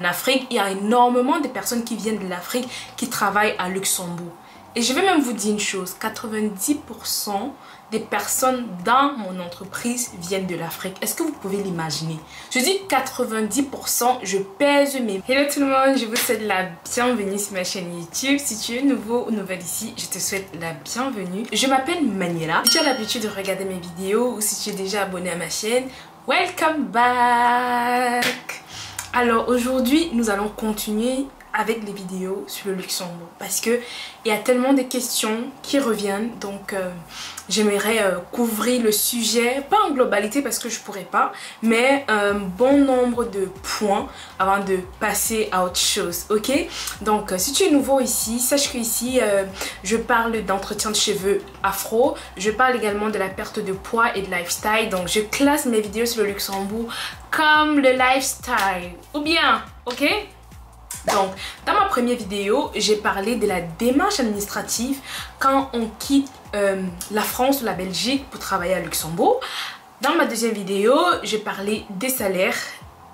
En Afrique, il y a énormément de personnes qui viennent de l'Afrique qui travaillent à Luxembourg. Et je vais même vous dire une chose, 90% des personnes dans mon entreprise viennent de l'Afrique. Est-ce que vous pouvez l'imaginer? Je dis 90%, je pèse mes... Hello tout le monde, je vous souhaite la bienvenue sur ma chaîne YouTube. Si tu es nouveau ou nouvelle ici, je te souhaite la bienvenue. Je m'appelle Maniela. Si tu as l'habitude de regarder mes vidéos ou si tu es déjà abonné à ma chaîne, welcome back Alors aujourd'hui, nous allons continuer avec les vidéos sur le Luxembourg. Parce que il y a tellement de questions qui reviennent donc euh, j'aimerais euh, couvrir le sujet pas en globalité parce que je pourrais pas mais un bon nombre de points avant de passer à autre chose ok? Donc si tu es nouveau ici sache que ici euh, je parle d'entretien de cheveux afro. Je parle également de la perte de poids et de lifestyle. Donc je classe mes vidéos sur le Luxembourg comme le lifestyle. Ou bien ok? Donc, dans ma première vidéo, j'ai parlé de la démarche administrative quand on quitte euh, la France ou la Belgique pour travailler à Luxembourg. Dans ma deuxième vidéo, j'ai parlé des salaires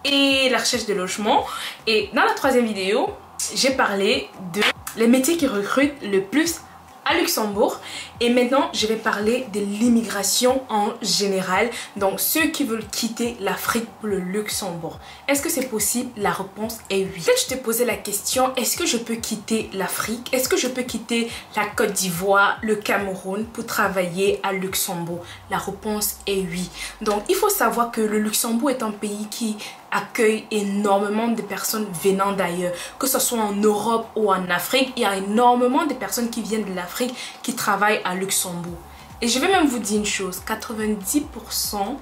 et la recherche de logement. Et dans la troisième vidéo, j'ai parlé de les métiers qui recrutent le plus à Luxembourg. Et maintenant je vais parler de l'immigration en général. Donc ceux qui veulent quitter l'Afrique pour le Luxembourg. Est-ce que c'est possible? La réponse est oui. Peut-être je t'ai posé la question est-ce que je peux quitter l'Afrique? Est-ce que je peux quitter la Côte d'Ivoire le Cameroun pour travailler à Luxembourg? La réponse est oui. Donc il faut savoir que le Luxembourg est un pays qui accueille énormément de personnes venant d'ailleurs. Que ce soit en Europe ou en Afrique, il y a énormément de personnes qui viennent de l'Afrique qui travaillent à Luxembourg. Et je vais même vous dire une chose, 90%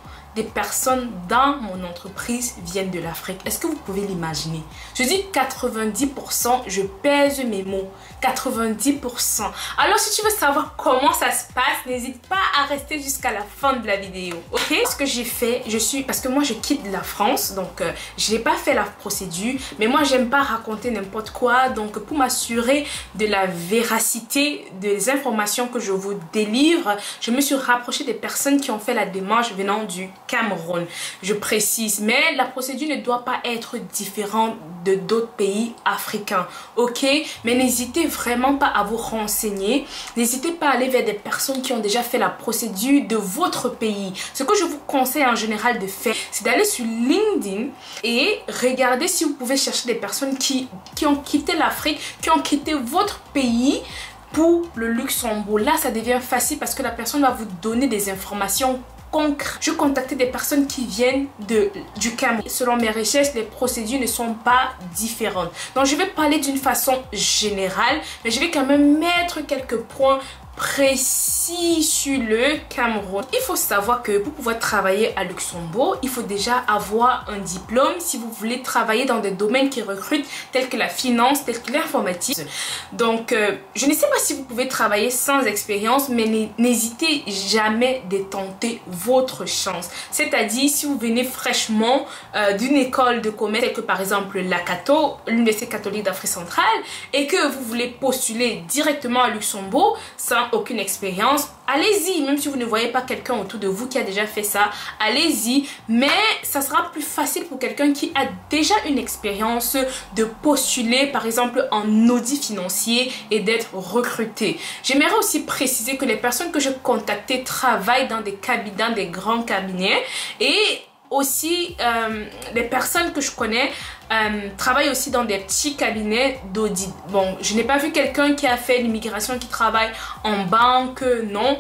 personnes dans mon entreprise viennent de l'Afrique. Est-ce que vous pouvez l'imaginer? Je dis 90%, je pèse mes mots. 90%. Alors si tu veux savoir comment ça se passe, n'hésite pas à rester jusqu'à la fin de la vidéo, ok? Ce que j'ai fait, je suis... Parce que moi je quitte la France, donc euh, je n'ai pas fait la procédure, mais moi j'aime pas raconter n'importe quoi, donc pour m'assurer de la véracité des informations que je vous délivre, je me suis rapprochée des personnes qui ont fait la démarche venant du Cameroun. Je précise, mais la procédure ne doit pas être différente de d'autres pays africains, ok? Mais n'hésitez vraiment pas à vous renseigner. N'hésitez pas à aller vers des personnes qui ont déjà fait la procédure de votre pays. Ce que je vous conseille en général de faire, c'est d'aller sur LinkedIn et regarder si vous pouvez chercher des personnes qui, qui ont quitté l'Afrique, qui ont quitté votre pays pour le Luxembourg. Là, ça devient facile parce que la personne va vous donner des informations je contactais des personnes qui viennent de, du Cameroun. Selon mes recherches, les procédures ne sont pas différentes. Donc, je vais parler d'une façon générale, mais je vais quand même mettre quelques points précis sur le Cameroun. Il faut savoir que pour pouvoir travailler à Luxembourg, il faut déjà avoir un diplôme si vous voulez travailler dans des domaines qui recrutent tels que la finance, tels que l'informatique. Donc, euh, je ne sais pas si vous pouvez travailler sans expérience, mais n'hésitez jamais de tenter votre chance. C'est-à-dire, si vous venez fraîchement euh, d'une école de commerce, telle que par exemple la Cato, l'Université catholique d'Afrique centrale, et que vous voulez postuler directement à Luxembourg sans aucune expérience, allez-y, même si vous ne voyez pas quelqu'un autour de vous qui a déjà fait ça, allez-y, mais ça sera plus facile pour quelqu'un qui a déjà une expérience de postuler par exemple en audit financier et d'être recruté. J'aimerais aussi préciser que les personnes que je contactais travaillent dans des cabinets, dans des grands cabinets et aussi euh, les personnes que je connais euh, travaillent aussi dans des petits cabinets d'audit. Bon, je n'ai pas vu quelqu'un qui a fait l'immigration qui travaille en banque, non.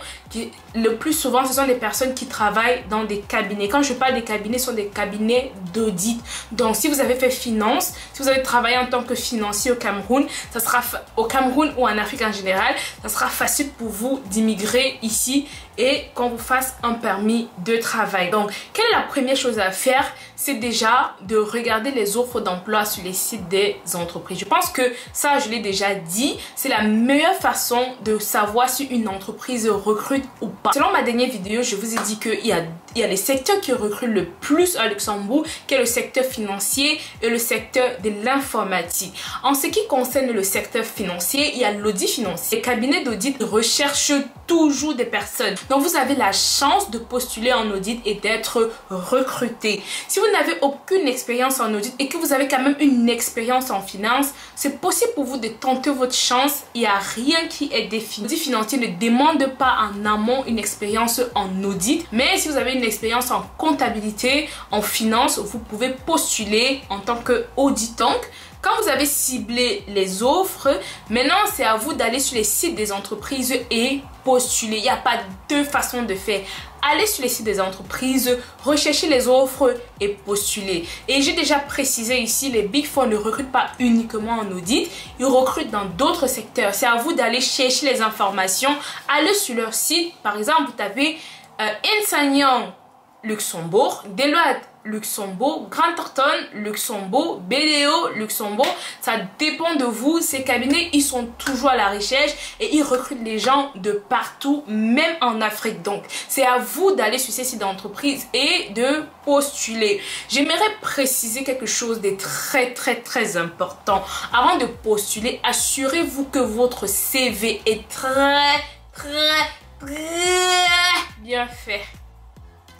le plus souvent, ce sont des personnes qui travaillent dans des cabinets. Quand je parle des cabinets, ce sont des cabinets d'audit. Donc, si vous avez fait finance, si vous avez travaillé en tant que financier au Cameroun, ça sera au Cameroun ou en Afrique en général, ça sera facile pour vous d'immigrer ici et qu'on vous fasse un permis de travail. Donc, quelle est la première chose à faire C'est déjà de regarder les offres d'emploi sur les sites des entreprises. Je pense que ça, je l'ai déjà dit, c'est la meilleure façon de savoir si une entreprise recrute ou pas. Selon ma dernière vidéo, je vous ai dit qu'il y a, il y a les secteurs qui recrutent le plus à Luxembourg, qui est le secteur financier et le secteur de l'informatique. En ce qui concerne le secteur financier, il y a l'audit financier. Les cabinets d'audit recherchent toujours des personnes. Donc vous avez la chance de postuler en audit et d'être recruté. Si n'avez aucune expérience en audit et que vous vous avez quand même une expérience en finance, c'est possible pour vous de tenter votre chance. Il n'y a rien qui est défini. L'audit financier ne demande pas en amont une expérience en audit, mais si vous avez une expérience en comptabilité, en finance, vous pouvez postuler en tant qu'auditant. Quand vous avez ciblé les offres, maintenant c'est à vous d'aller sur les sites des entreprises et postuler. Il n'y a pas deux façons de faire. Allez sur les sites des entreprises, recherchez les offres et postuler. Et j'ai déjà précisé ici, les Big Four ne recrutent pas uniquement en audit, ils recrutent dans d'autres secteurs. C'est à vous d'aller chercher les informations. Allez sur leur site. Par exemple, vous tapez euh, Luxembourg, Deloitte Luxembourg, Grand Thornton, Luxembourg, BDO, Luxembourg. Ça dépend de vous. Ces cabinets, ils sont toujours à la recherche et ils recrutent les gens de partout, même en Afrique. Donc, c'est à vous d'aller sur ces sites d'entreprise et de postuler. J'aimerais préciser quelque chose de très, très, très important. Avant de postuler, assurez-vous que votre CV est très, très, très bien fait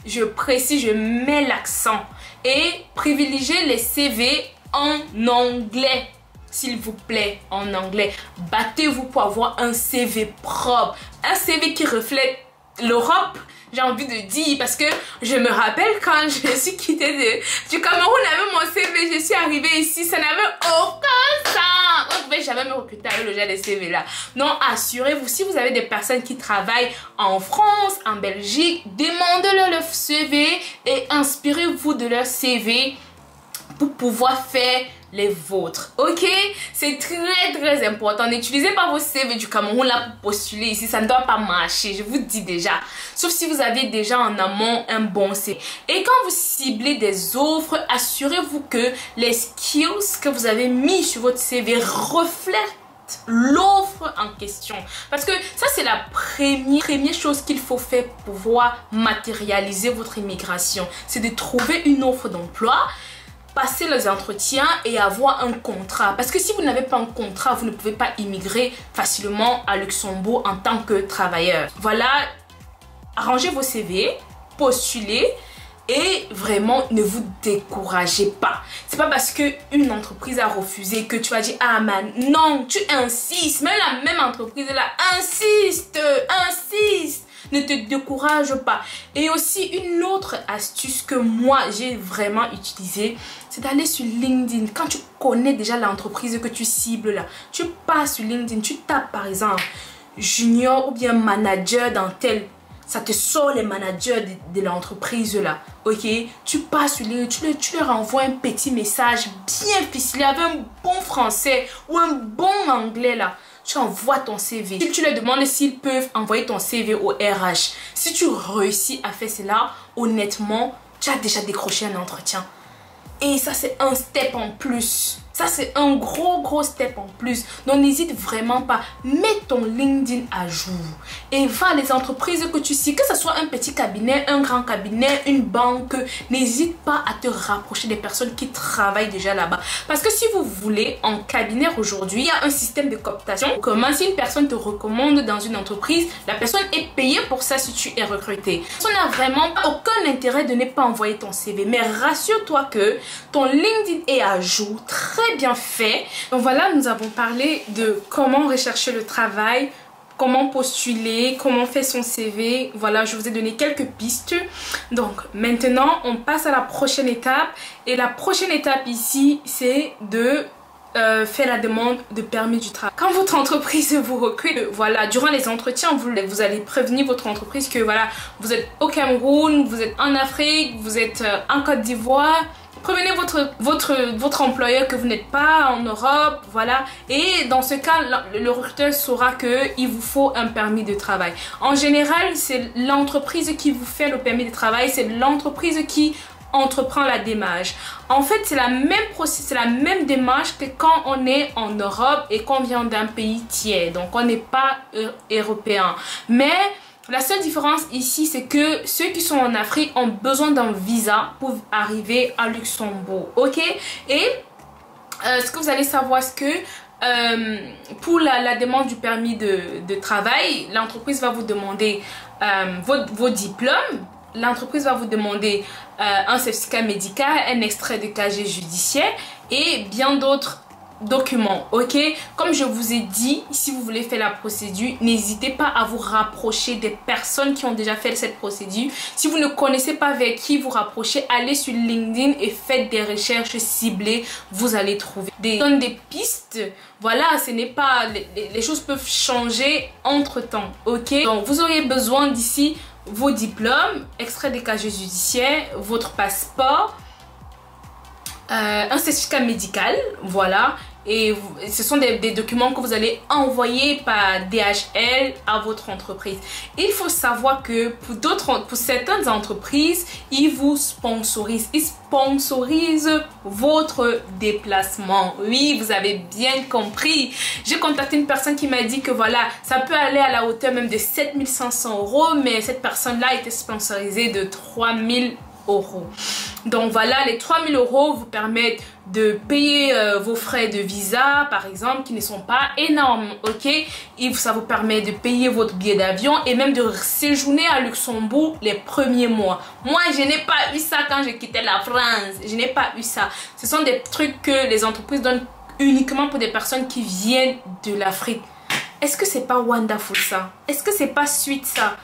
je précise, je mets l'accent. Et privilégiez les CV en anglais. S'il vous plaît, en anglais. Battez-vous pour avoir un CV propre. Un CV qui reflète l'Europe, j'ai envie de dire parce que je me rappelle quand je suis quittée du Cameroun avec mon CV, je suis arrivée ici, ça n'avait aucun sens. On pouvait jamais me recruter avec le genre de CV là. Non, assurez-vous, si vous avez des personnes qui travaillent en France, en Belgique, demandez-leur le CV et inspirez-vous de leur CV pour pouvoir faire les vôtres. Ok? C'est très très important. N'utilisez pas vos CV du Cameroun là pour postuler ici. Ça ne doit pas marcher. Je vous dis déjà. Sauf si vous avez déjà en amont un bon CV. Et quand vous ciblez des offres, assurez-vous que les skills que vous avez mis sur votre CV reflètent l'offre en question. Parce que ça, c'est la première, première chose qu'il faut faire pour pouvoir matérialiser votre immigration. C'est de trouver une offre d'emploi passer les entretiens et avoir un contrat. Parce que si vous n'avez pas un contrat, vous ne pouvez pas immigrer facilement à Luxembourg en tant que travailleur. Voilà, arrangez vos CV, postulez et vraiment ne vous découragez pas. C'est pas parce que une entreprise a refusé que tu vas dire ah man non, tu insistes. Même la même entreprise là insiste, insiste ne te décourage pas. Et aussi une autre astuce que moi j'ai vraiment utilisée, c'est d'aller sur LinkedIn. Quand tu connais déjà l'entreprise que tu cibles là, tu passes sur LinkedIn, tu tapes par exemple junior ou bien manager dans tel ça te sort les managers de, l'entreprise là, ok? Tu passes sur les, tu, tu leur envoies un petit message bien ficelé avec un bon français ou un bon anglais là tu envoies ton CV. Si tu leur demandes s'ils peuvent envoyer ton CV au RH, si tu réussis à faire cela, honnêtement, tu as déjà décroché un entretien. Et ça, c'est un step en plus. Ça, c'est un gros, gros step en plus. Donc, n'hésite vraiment pas. Mets ton LinkedIn à jour. Et va les entreprises que tu sais, que ce soit un petit cabinet, un grand cabinet, une banque, n'hésite pas à te rapprocher des personnes qui travaillent déjà là-bas. Parce que si vous voulez, en cabinet aujourd'hui, il y a un système de cooptation. Comment si une personne te recommande dans une entreprise, la personne est payée pour ça si tu es recruté. Ça n'a vraiment aucun intérêt de ne pas envoyer ton CV. Mais rassure-toi que ton LinkedIn est à jour, très bien fait. Donc voilà, nous avons parlé de comment rechercher le travail, comment postuler, comment faire son CV. Voilà, je vous ai donné quelques pistes. Donc maintenant, on passe à la prochaine étape. Et la prochaine étape ici, c'est de euh, faire la demande de permis du travail. Quand votre entreprise vous recrute, voilà, durant les entretiens, vous, vous allez prévenir votre entreprise que voilà, vous êtes au Cameroun, vous êtes en Afrique, vous êtes euh, en Côte d'Ivoire, Prévenez votre, votre, votre employeur que vous n'êtes pas en Europe, voilà. Et dans ce cas, le recruteur saura qu'il vous faut un permis de travail. En général, c'est l'entreprise qui vous fait le permis de travail, c'est l'entreprise qui entreprend la démarche. En fait, c'est la même c'est la même démarche que quand on est en Europe et qu'on vient d'un pays tiers. Donc, on n'est pas euh, européen. Mais la seule différence ici, c'est que ceux qui sont en Afrique ont besoin d'un visa pour arriver à Luxembourg. Ok? Et euh, ce que vous allez savoir, c'est que euh, pour la, demande du permis de, travail, l'entreprise va vous demander euh, vos, diplômes. L'entreprise va vous demander un certificat médical, un extrait de casier judiciaire et bien d'autres documents, ok? Comme je vous ai dit, si vous voulez faire la procédure, n'hésitez pas à vous rapprocher des personnes qui ont déjà fait cette procédure. Si vous ne connaissez pas avec qui vous rapprocher, allez sur LinkedIn et faites des recherches ciblées. Vous allez trouver des, pistes. Voilà, ce n'est pas... Les, choses peuvent changer entre-temps, ok? Donc, vous auriez besoin d'ici vos diplômes, extrait des casiers judiciaires, votre passeport, euh, un certificat médical, voilà, et ce sont des, documents que vous allez envoyer par DHL à votre entreprise. Il faut savoir que pour d'autres, pour certaines entreprises, ils vous sponsorisent. Ils sponsorisent votre déplacement. Oui, vous avez bien compris. J'ai contacté une personne qui m'a dit que voilà, ça peut aller à la hauteur même de 7500 euros, mais cette personne-là était sponsorisée de 3000 euros. Donc voilà, les 3000 euros vous permettent de payer euh, vos frais de visa, par exemple, qui ne sont pas énormes, ok? Et ça vous permet de payer votre billet d'avion et même de séjourner à Luxembourg les premiers mois. Moi, je n'ai pas eu ça quand j'ai quitté la France. Je n'ai pas eu ça. Ce sont des trucs que les entreprises donnent uniquement pour des personnes qui viennent de l'Afrique. Est-ce que c'est pas wonderful ça? Est-ce que c'est pas sweet ça?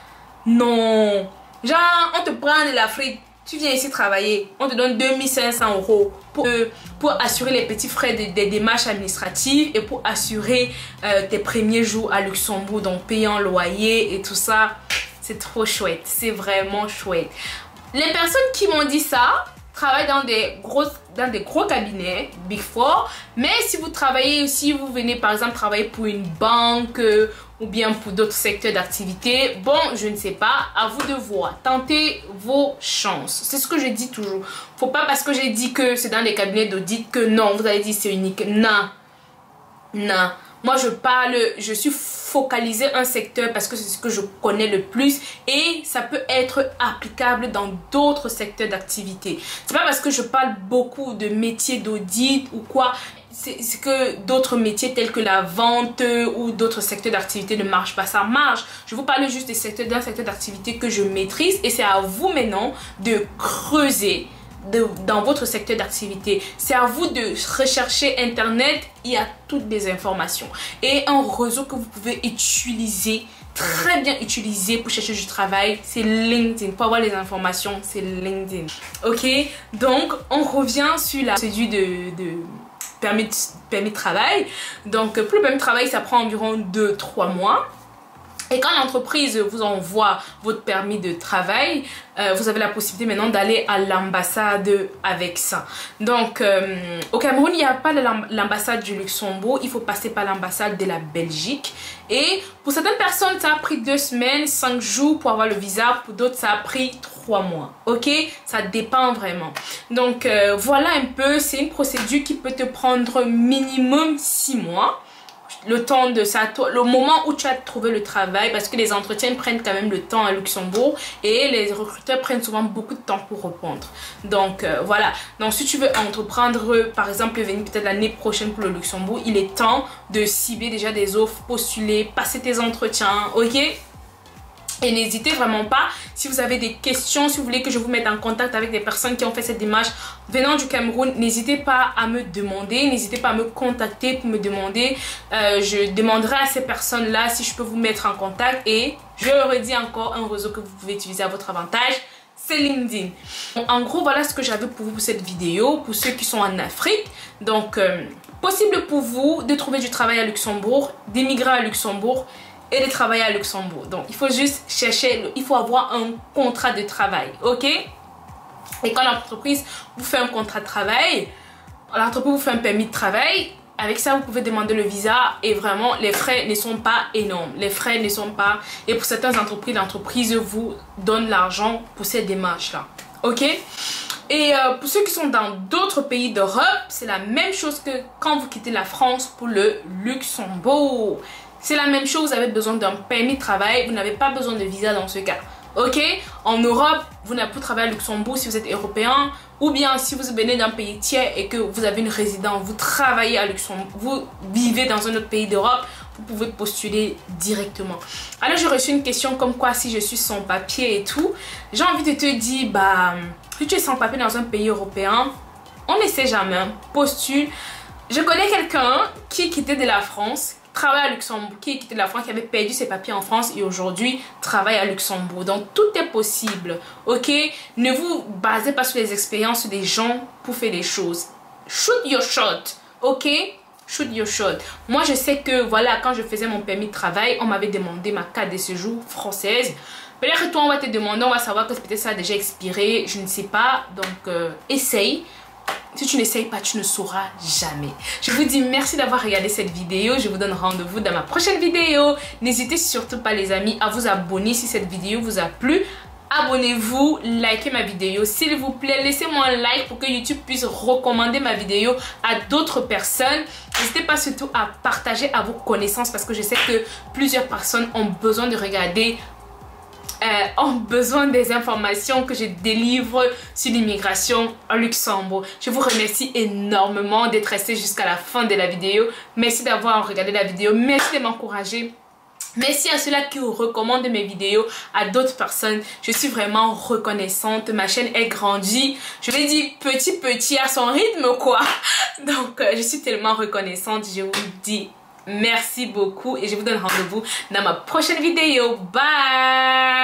Non. Genre, on te prend de l'Afrique tu viens ici travailler, on te donne 2500 euros pour, euh, pour assurer les petits frais des démarches administratives et pour assurer euh, tes premiers jours à Luxembourg, donc payant loyer et tout ça. C'est trop chouette, c'est vraiment chouette. Les personnes qui m'ont dit ça, travaillent dans des gros, dans des gros cabinets, Big Four. Mais si vous travaillez, aussi, vous venez par exemple travailler pour une banque euh, ou bien pour d'autres secteurs d'activité, bon, je ne sais pas, à vous de voir. Tentez vos chances. C'est ce que je dis toujours. Faut pas parce que j'ai dit que c'est dans les cabinets d'audit que non, vous avez dit c'est unique. Non. Non. Moi, je parle, je suis focalisée un secteur parce que c'est ce que je connais le plus et ça peut être applicable dans d'autres secteurs d'activité. C'est pas parce que je parle beaucoup de métiers d'audit ou quoi c'est que d'autres métiers tels que la vente ou d'autres secteurs d'activité ne marchent pas. Ça marche. Je vous parle juste des secteurs d'un secteur d'activité que je maîtrise et c'est à vous maintenant de creuser dans votre secteur d'activité. C'est à vous de rechercher Internet. Il y a toutes les informations. Et un réseau que vous pouvez utiliser, très bien utiliser pour chercher du travail, c'est LinkedIn. Pour avoir les informations, c'est LinkedIn. Ok? Donc, on revient sur la procédure de, de permis permis de travail. Donc, pour le permis de travail, ça prend environ 2-3 mois. Et quand l'entreprise vous envoie votre permis de travail, euh, vous avez la possibilité maintenant d'aller à l'ambassade avec ça. Donc, euh, au Cameroun, il n'y a pas l'ambassade du Luxembourg. Il faut passer par l'ambassade de la Belgique. Et pour certaines personnes, ça a pris deux semaines, cinq jours pour avoir le visa. Pour d'autres, ça a pris trois mois. Ok? Ça dépend vraiment. Donc, euh, voilà un peu. C'est une procédure qui peut te prendre minimum six mois le temps de ça, le moment où tu as trouvé le travail, parce que les entretiens prennent quand même le temps à Luxembourg et les recruteurs prennent souvent beaucoup de temps pour répondre. Donc euh, voilà. Donc si tu veux entreprendre, par exemple, venir peut-être l'année prochaine pour le Luxembourg, il est temps de cibler déjà des offres, postuler, passer tes entretiens, ok? Et n'hésitez vraiment pas, si vous avez des questions, si vous voulez que je vous mette en contact avec des personnes qui ont fait cette démarche venant du Cameroun, n'hésitez pas à me demander, n'hésitez pas à me contacter pour me demander. Euh, je demanderai à ces personnes-là si je peux vous mettre en contact et je dit encore un réseau que vous pouvez utiliser à votre avantage c'est LinkedIn. En gros, voilà ce que j'avais pour vous pour cette vidéo, pour ceux qui sont en Afrique. Donc, euh, possible pour vous de trouver du travail à Luxembourg, d'émigrer à Luxembourg et de travailler à Luxembourg. Donc, il faut juste chercher, il faut avoir un contrat de travail, ok? Et quand l'entreprise vous fait un contrat de travail, l'entreprise vous fait un permis de travail, avec ça, vous pouvez demander le visa et vraiment, les frais ne sont pas énormes. Les frais ne sont pas... Et pour certaines entreprises, l'entreprise vous donne l'argent pour ces démarches-là. Ok? Et euh, pour ceux qui sont dans d'autres pays d'Europe, c'est la même chose que quand vous quittez la France pour le Luxembourg. C'est la même chose, vous avez besoin d'un permis de travail, vous n'avez pas besoin de visa dans ce cas. Ok? En Europe, vous n'avez pas travailler à Luxembourg si vous êtes européen, ou bien si vous venez d'un pays tiers et que vous avez une résidence, vous travaillez à Luxembourg, vous vivez dans un autre pays d'Europe, vous pouvez postuler directement. Alors j'ai reçu une question comme quoi si je suis sans papier et tout, j'ai envie de te dire, bah, si tu es sans papier dans un pays européen, on ne sait jamais, postule. Je connais quelqu'un qui quittait de la France, travaille à Luxembourg, qui quittait de la France, qui avait perdu ses papiers en France et aujourd'hui travaille à Luxembourg. Donc tout est possible, ok? Ne vous basez pas sur les expériences des gens pour faire des choses. Shoot your shot, ok? Shoot your shot. Moi, je sais que, voilà, quand je faisais mon permis de travail, on m'avait demandé ma carte de séjour française. Peut-être que toi, on va te demander, on va savoir que peut-être ça a déjà expiré, je ne sais pas. Donc, euh, essaye. Si tu n'essayes pas, tu ne sauras jamais. Je vous dis merci d'avoir regardé cette vidéo. Je vous donne rendez-vous dans ma prochaine vidéo. N'hésitez surtout pas les amis à vous abonner si cette vidéo vous a plu. Abonnez-vous, likez ma vidéo s'il vous plaît. Laissez-moi un like pour que YouTube puisse recommander ma vidéo à d'autres personnes. N'hésitez pas surtout à partager à vos connaissances parce que je sais que plusieurs personnes ont besoin de regarder euh, ont besoin des informations que je délivre sur l'immigration au Luxembourg. Je vous remercie énormément d'être resté jusqu'à la fin de la vidéo. Merci d'avoir regardé la vidéo. Merci de m'encourager. Merci à ceux-là qui recommandent mes vidéos à d'autres personnes. Je suis vraiment reconnaissante. Ma chaîne est grandie. Je vais dire petit petit à son rythme quoi. Donc euh, je suis tellement reconnaissante. Je vous dis merci beaucoup et je vous donne rendez-vous dans ma prochaine vidéo. Bye